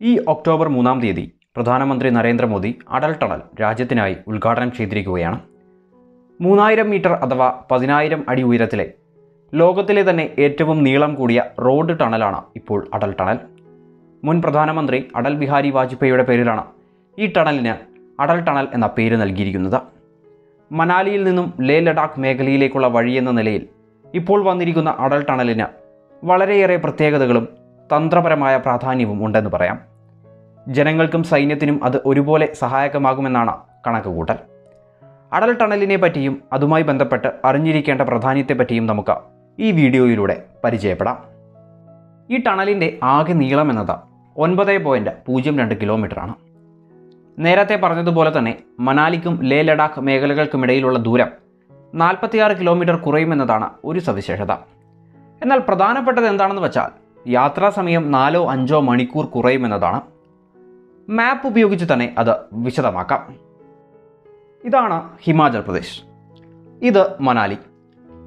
ഈ ഒക്ടോബർ മൂന്നാം തീയതി പ്രധാനമന്ത്രി നരേന്ദ്രമോദി അടൽ ടണൽ രാജ്യത്തിനായി ഉദ്ഘാടനം ചെയ്തിരിക്കുകയാണ്. മൂന്നായിരം മീറ്റർ അഥവാ പതിനായിരം അടി ഉയരത്തിലെ ലോകത്തിലെ തന്നെ ഏറ്റവും നീളം കൂടിയ റോഡ് ടണലാണ് ഇപ്പോൾ അടൽ ടണൽ. മുൻ പ്രധാനമന്ത്രി അടൽ ബിഹാരി വാജ്പേയിയുടെ പേരിലാണ് ഈ ടണലിന് അടൽ ടണൽ എന്ന പേര് നൽകിയിരിക്കുന്നത്. മനാലിയിൽ നിന്നും ലേ ലഡാക്ക് മേഖലയിലേക്കുള്ള വഴിയെന്ന നിലയിൽ ഇപ്പോൾ വന്നിരിക്കുന്ന അടൽ ടണലിന് വളരെയേറെ പ്രത്യേകതകളും തന്ത്രപരമായ പ്രാധാന്യവും ഉണ്ടെന്ന് പറയാം. ജനങ്ങൾക്കും സൈന്യത്തിനും അത് ഒരുപോലെ സഹായകമാകുമെന്നാണ് കണക്കുകൂട്ടൽ. അടൽ ടണലിനെ പറ്റിയും അതുമായി ബന്ധപ്പെട്ട് അറിഞ്ഞിരിക്കേണ്ട പ്രാധാന്യത്തെപ്പറ്റിയും നമുക്ക് ഈ വീഡിയോയിലൂടെ പരിചയപ്പെടാം. ഈ ടണലിന്റെ ആകെ നീളം എന്നത് ഒൻപത് പോയിന്റ് പൂജ്യം രണ്ട് കിലോമീറ്ററാണ്. നേരത്തെ പറഞ്ഞതുപോലെ തന്നെ മനാലിക്കും ലേ ലഡാക്ക് മേഖലകൾക്കുമിടയിലുള്ള ദൂരം നാൽപ്പത്തിയാറ് കിലോമീറ്റർ കുറയുമെന്നതാണ് ഒരു സവിശേഷത. എന്നാൽ പ്രധാനപ്പെട്ടത് എന്താണെന്ന് വെച്ചാൽ യാത്രാ സമയം നാലോ അഞ്ചോ മണിക്കൂർ കുറയുമെന്നതാണ് മാപ്പ് ഉപയോഗിച്ച് തന്നെ അത് വിശദമാക്കാം. ഇതാണ് ഹിമാചൽ പ്രദേശ്. ഇത് മനാലി.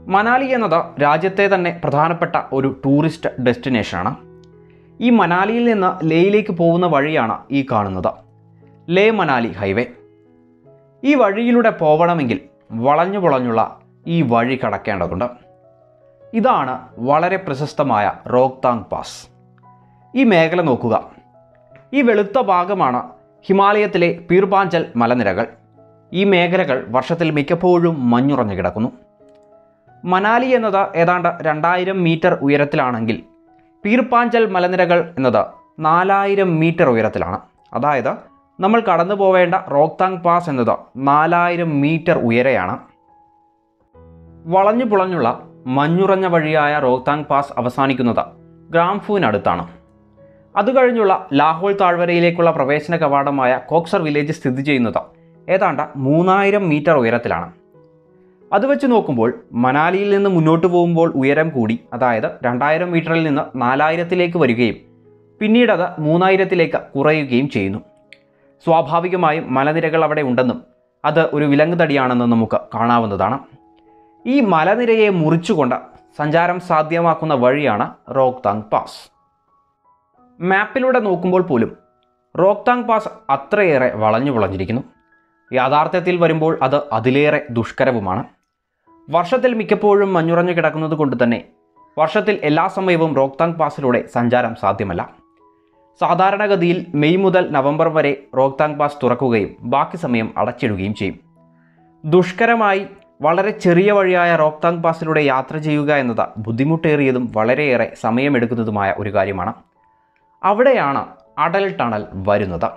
മനാലി എന്നത് രാജ്യത്തെ തന്നെ പ്രധാനപ്പെട്ട ഒരു ടൂറിസ്റ്റ് ഡെസ്റ്റിനേഷനാണ് ഈ മനാലിയിൽ നിന്ന് ലേയിലേക്ക് പോകുന്ന വഴിയാണ് ഈ കാണുന്നത്. ലേ മനാലി ഹൈവേ. ഈ വഴിയിലൂടെ പോകണമെങ്കിൽ വളഞ്ഞു വളഞ്ഞുള്ള ഈ വഴി കടക്കേണ്ടതുണ്ട്. ഇതാണ് വളരെ പ്രശസ്തമായ റോക്താങ് പാസ്. ഈ മേഖല നോക്കുക. ഈ വെളുത്ത ഭാഗമാണ് ഹിമാലയത്തിലെ പീർപാഞ്ചൽ മലനിരകൾ. ഈ മേഖലകൾ വർഷത്തിൽ മിക്കപ്പോഴും മഞ്ഞുറഞ്ഞു കിടക്കുന്നു. മനാലി എന്നത് ഏതാണ്ട് രണ്ടായിരം മീറ്റർ ഉയരത്തിലാണെങ്കിൽ പീർപാഞ്ചൽ മലനിരകൾ എന്നത് നാലായിരം മീറ്റർ ഉയരത്തിലാണ്. അതായത് നമ്മൾ കടന്നു പോവേണ്ട റോക്താങ് പാസ് എന്നത് നാലായിരം മീറ്റർ ഉയരെയാണ്. വളഞ്ഞു പുളഞ്ഞുള്ള മഞ്ഞുറഞ്ഞ വഴിയായ റോക്താങ് പാസ് അവസാനിക്കുന്നത് ഗ്രാംഫുവിനടുത്താണ്. അത് കഴിഞ്ഞുള്ള ലാഹോൾ താഴ്വരയിലേക്കുള്ള പ്രവേശന കവാടമായ കോക്സർ വില്ലേജ് സ്ഥിതി ചെയ്യുന്നത് ഏതാണ്ട് മൂന്നായിരം മീറ്റർ ഉയരത്തിലാണ്. അത് വെച്ച് നോക്കുമ്പോൾ മനാലിയിൽ നിന്ന് മുന്നോട്ട് പോകുമ്പോൾ ഉയരം കൂടി അതായത് രണ്ടായിരം മീറ്ററിൽ നിന്ന് നാലായിരത്തിലേക്ക് വരികയും പിന്നീട് അത് മൂന്നായിരത്തിലേക്ക് കുറയുകയും ചെയ്യുന്നു. സ്വാഭാവികമായും മലനിരകൾ അവിടെ ഉണ്ടെന്നും അത് ഒരു വിലങ്ങ് തടിയാണെന്നും നമുക്ക് കാണാവുന്നതാണ്. ഈ മലനിരയെ മുറിച്ചുകൊണ്ട് സഞ്ചാരം സാധ്യമാക്കുന്ന വഴിയാണ് റോക്താങ് പാസ്. മാപ്പിലൂടെ നോക്കുമ്പോൾ പോലും റോക്താങ് പാസ് അത്രയേറെ വളഞ്ഞു വളഞ്ഞിരിക്കുന്നു. യാഥാർത്ഥ്യത്തിൽ വരുമ്പോൾ അത് അതിലേറെ ദുഷ്കരവുമാണ്. വർഷത്തിൽ മിക്കപ്പോഴും മഞ്ഞുറഞ്ഞു കിടക്കുന്നത് കൊണ്ട് തന്നെ വർഷത്തിൽ എല്ലാ സമയവും റോക്താങ് പാസിലൂടെ സഞ്ചാരം സാധ്യമല്ല. സാധാരണഗതിയിൽ മെയ് മുതൽ നവംബർ വരെ റോക്താങ് പാസ് തുറക്കുകയും ബാക്കി സമയം അടച്ചിടുകയും ചെയ്യും. ദുഷ്കരമായി വളരെ ചെറിയ വഴിയായ റോക്താങ് പാസിലൂടെ യാത്ര ചെയ്യുക എന്നത് ബുദ്ധിമുട്ടേറിയതും വളരെയേറെ സമയമെടുക്കുന്നതുമായ ഒരു കാര്യമാണ്. അവിടെയാണ് അടൽ ടണൽ വരുന്നത്.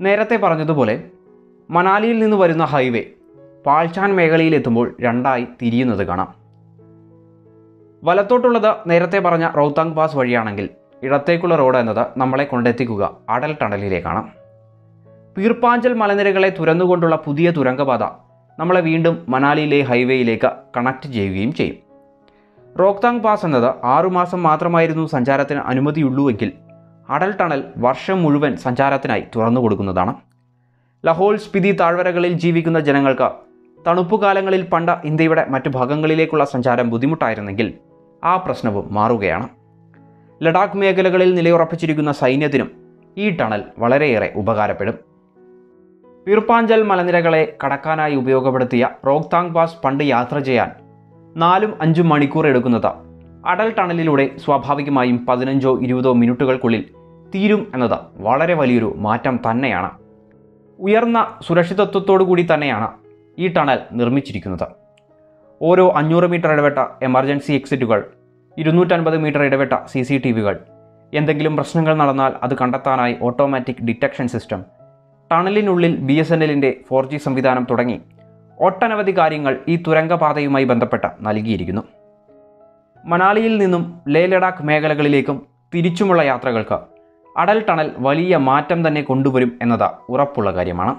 നേരത്തെ പറഞ്ഞതുപോലെ മനാലിയിൽ നിന്ന് വരുന്ന ഹൈവേ പാൽച്ചാൻ മേഖലയിൽ എത്തുമ്പോൾ രണ്ടായി തിരിയുന്നത് കാണാം. വലത്തോട്ടുള്ളത് നേരത്തെ പറഞ്ഞ റോത്താങ് പാസ് വഴിയാണെങ്കിൽ ഇടത്തേക്കുള്ള റോഡ് എന്നത് നമ്മളെ കൊണ്ടെത്തിക്കുക അടൽ ടണലിലേക്കാണ് പീർപ്പാഞ്ചൽ മലനിരകളെ തുരന്നുകൊണ്ടുള്ള പുതിയ തുരങ്കപാത നമ്മളെ വീണ്ടും മനാലിയിലെ ഹൈവേയിലേക്ക് കണക്ട് ചെയ്യുകയും ചെയ്യും. റോക്താങ് പാസ് എന്നത് ആറുമാസം മാത്രമായിരുന്നു സഞ്ചാരത്തിന് അനുമതിയുള്ളൂവെങ്കിൽ അടൽ ടണൽ വർഷം മുഴുവൻ സഞ്ചാരത്തിനായി തുറന്നു കൊടുക്കുന്നതാണ്. ലഹോൾ സ്പിതി താഴ്വരകളിൽ ജീവിക്കുന്ന ജനങ്ങൾക്ക് തണുപ്പുകാലങ്ങളിൽ പണ്ട ഇന്ത്യയുടെ മറ്റ് ഭാഗങ്ങളിലേക്കുള്ള സഞ്ചാരം ബുദ്ധിമുട്ടായിരുന്നെങ്കിൽ ആ പ്രശ്നവും മാറുകയാണ്. ലഡാക്ക് മേഖലകളിൽ നിലയുറപ്പിച്ചിരിക്കുന്ന സൈന്യത്തിനും ഈ ടണൽ വളരെയേറെ ഉപകാരപ്പെടും. പീർപ്പാഞ്ചൽ മലനിരകളെ കടക്കാനായി ഉപയോഗപ്പെടുത്തിയ റോക്താങ് പാസ് പണ്ട് യാത്ര ചെയ്യാൻ നാലും അഞ്ചും മണിക്കൂർ എടുക്കുന്നത്. അടൽ ടണലിലൂടെ സ്വാഭാവികമായും പതിനഞ്ചോ ഇരുപതോ മിനിറ്റുകൾക്കുള്ളിൽ തീരും എന്നത് വളരെ വലിയൊരു മാറ്റം തന്നെയാണ്. ഉയർന്ന സുരക്ഷിതത്വത്തോടു കൂടി തന്നെയാണ് ഈ ടണൽ നിർമ്മിച്ചിരിക്കുന്നത്. ഓരോ അഞ്ഞൂറ് മീറ്റർ ഇടവേട്ട എമർജൻസി എക്സിറ്റുകൾ ഇരുന്നൂറ്റൻപത് മീറ്റർ ഇടവേട്ട സി സി ടി വികൾ എന്തെങ്കിലും പ്രശ്നങ്ങൾ നടന്നാൽ അത് കണ്ടെത്താനായി ഓട്ടോമാറ്റിക് ഡിറ്റക്ഷൻ സിസ്റ്റം ടണലിനുള്ളിൽ ബി എസ് എൻ എല്ലിന്റെ ഫോർ ജി സംവിധാനം തുടങ്ങി ഒട്ടനവധി കാര്യങ്ങൾ ഈ തുരങ്കപാതയുമായി ബന്ധപ്പെട്ട നൽകിയിരിക്കുന്നു. മണാലിയിൽ നിന്നും ലേ ലഡാക്ക് മേഖലകളിലേക്കും തിരിച്ചുമുള്ള യാത്രകൾക്ക് അടൽ ടണൽ വലിയ മാറ്റം തന്നെ കൊണ്ടുവരും എന്നത് ഉറപ്പുള്ള കാര്യമാണ്.